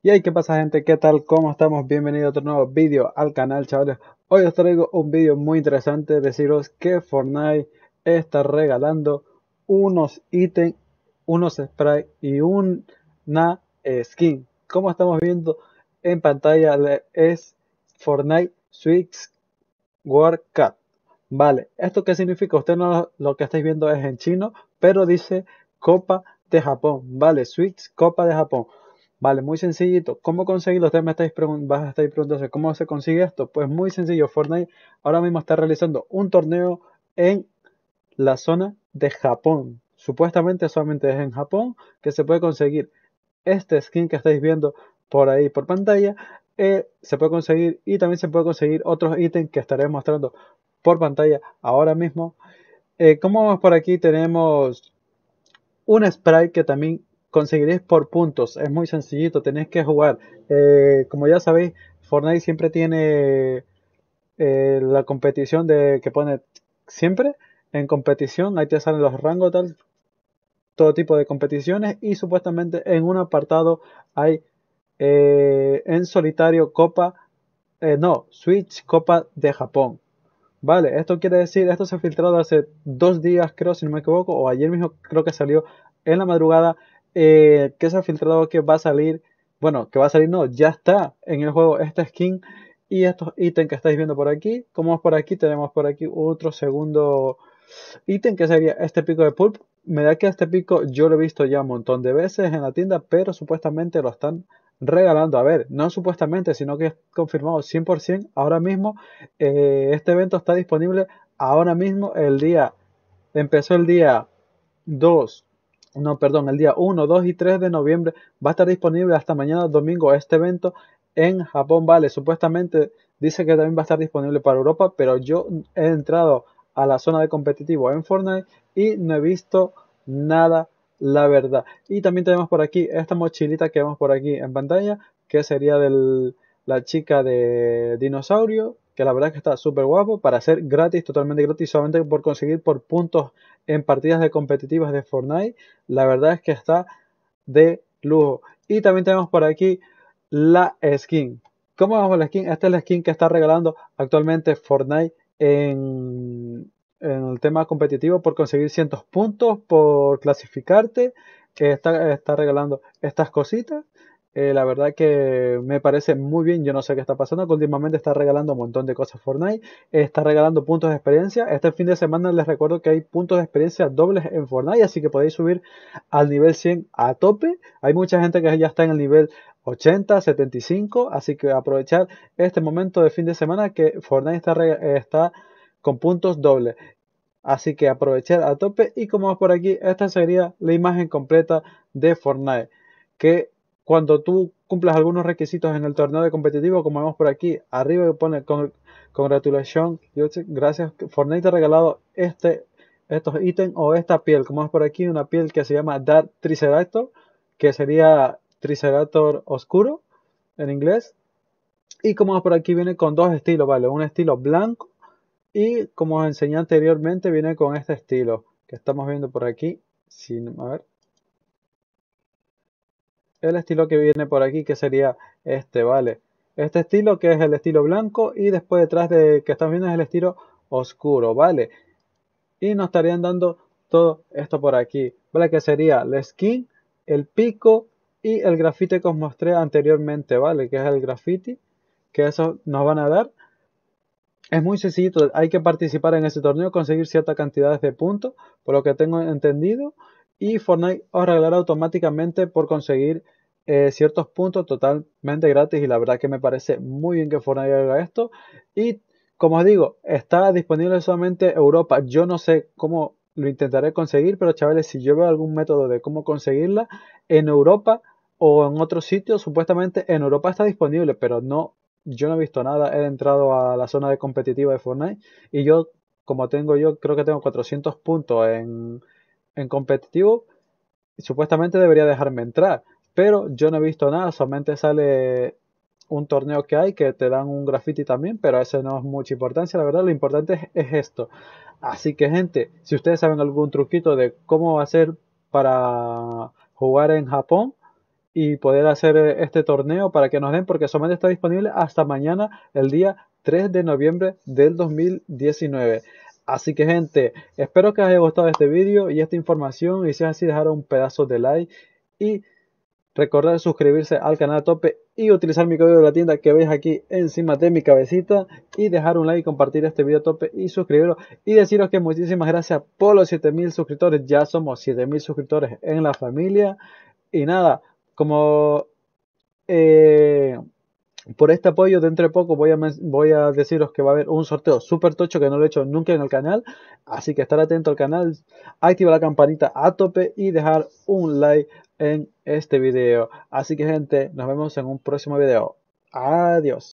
Y hey, ¿qué pasa gente? ¿Qué tal? ¿Cómo estamos? Bienvenidos a otro nuevo vídeo al canal, chavales. Hoy os traigo un vídeo muy interesante. Deciros que Fortnite está regalando unos ítems, unos sprites y una skin. Como estamos viendo en pantalla es Fortnite Switch World Cup. Vale, ¿esto qué significa? Usted no lo que estáis viendo es en chino, pero dice Copa de Japón. Vale, Switch Copa de Japón. Vale, muy sencillito. ¿Cómo conseguirlo? Ustedes me estáis vas a cómo se consigue esto. Pues muy sencillo. Fortnite ahora mismo está realizando un torneo en la zona de Japón. Supuestamente solamente es en Japón que se puede conseguir este skin que estáis viendo por ahí por pantalla. Eh, se puede conseguir y también se puede conseguir otros ítems que estaré mostrando por pantalla ahora mismo. Eh, como por aquí tenemos un sprite que también conseguiréis por puntos. Es muy sencillito, tenéis que jugar. Eh, como ya sabéis, Fortnite siempre tiene eh, la competición de que pone siempre en competición. Ahí te salen los rangos tal, todo tipo de competiciones y supuestamente en un apartado hay eh, en solitario Copa, no, Switch Copa de Japón. Vale, esto quiere decir, esto se ha filtrado hace dos días, creo, si no me equivoco, o ayer mismo creo que salió en la madrugada eh, que se ha filtrado que va a salir, bueno, que va a salir, no, ya está en el juego esta skin y estos ítems que estáis viendo por aquí. Como es por aquí, tenemos por aquí otro segundo ítem que sería este pico de pulp. Me da que este pico yo lo he visto ya un montón de veces en la tienda, pero supuestamente lo están regalando. A ver, no supuestamente, sino que es confirmado 100%. Ahora mismo eh, este evento está disponible ahora mismo el día, empezó el día 2 no, perdón, el día 1, 2 y 3 de noviembre va a estar disponible hasta mañana domingo este evento en Japón, vale, supuestamente dice que también va a estar disponible para Europa, pero yo he entrado a la zona de competitivo en Fortnite y no he visto nada, la verdad. Y también tenemos por aquí esta mochilita que vemos por aquí en pantalla, que sería de la chica de dinosaurio, que la verdad es que está súper guapo para ser gratis, totalmente gratis, solamente por conseguir por puntos en partidas de competitivas de Fortnite. La verdad es que está de lujo. Y también tenemos por aquí la skin. ¿Cómo vamos la skin? Esta es la skin que está regalando actualmente Fortnite en, el tema competitivo por conseguir cientos puntos, por clasificarte, está, está regalando estas cositas. Eh, la verdad que me parece muy bien. Yo no sé qué está pasando. últimamente está regalando un montón de cosas Fortnite. Está regalando puntos de experiencia. Este fin de semana les recuerdo que hay puntos de experiencia dobles en Fortnite. Así que podéis subir al nivel 100 a tope. Hay mucha gente que ya está en el nivel 80, 75. Así que aprovechar este momento de fin de semana que Fortnite está, está con puntos dobles. Así que aprovechar a tope. Y como por aquí, esta sería la imagen completa de Fortnite. Que cuando tú cumplas algunos requisitos en el torneo de competitivo, como vemos por aquí, arriba pone con, congratulations, gracias, Fortnite te ha regalado este, estos ítems o esta piel, como vemos por aquí, una piel que se llama Dark Triceratops, que sería Triceratops oscuro en inglés, y como vemos por aquí viene con dos estilos, ¿vale? Un estilo blanco y como os enseñé anteriormente viene con este estilo que estamos viendo por aquí, sin, a ver, el estilo que viene por aquí, que sería este, ¿vale? Este estilo que es el estilo blanco y después detrás de que están viendo es el estilo oscuro, ¿vale? Y nos estarían dando todo esto por aquí, ¿vale? Que sería la skin, el pico y el grafite que os mostré anteriormente, ¿vale? Que es el graffiti, que eso nos van a dar. Es muy sencillo, hay que participar en ese torneo, conseguir ciertas cantidades de puntos, por lo que tengo entendido y Fortnite os regalará automáticamente por conseguir eh, ciertos puntos totalmente gratis y la verdad que me parece muy bien que Fortnite haga esto. Y como os digo está disponible solamente Europa. Yo no sé cómo lo intentaré conseguir pero chavales si yo veo algún método de cómo conseguirla en Europa o en otro sitio supuestamente en Europa está disponible pero no yo no he visto nada. He entrado a la zona de competitiva de Fortnite y yo como tengo yo creo que tengo 400 puntos en en competitivo, supuestamente debería dejarme entrar, pero yo no he visto nada, solamente sale un torneo que hay que te dan un graffiti también, pero eso no es mucha importancia, la verdad, lo importante es, esto. Así que gente, si ustedes saben algún truquito de cómo hacer para jugar en Japón, y poder hacer este torneo para que nos den, porque solamente está disponible hasta mañana, el día 3 de noviembre del 2019. Así que gente, espero que os haya gustado este vídeo y esta información. Y si es así dejar un pedazo de like y recordar suscribirse al canal a tope y utilizar mi código de la tienda que veis aquí encima de mi cabecita. Y dejar un like, compartir este video a tope y suscribiros. Y deciros que muchísimas gracias por los 7000 suscriptores, ya somos 7000 suscriptores en la familia. Y nada, como eh, por este apoyo dentro de poco voy a, voy a deciros que va a haber un sorteo súper tocho que no lo he hecho nunca en el canal. Así que estar atento al canal, activar la campanita a tope y dejar un like en este video. Así que gente, nos vemos en un próximo video. Adiós.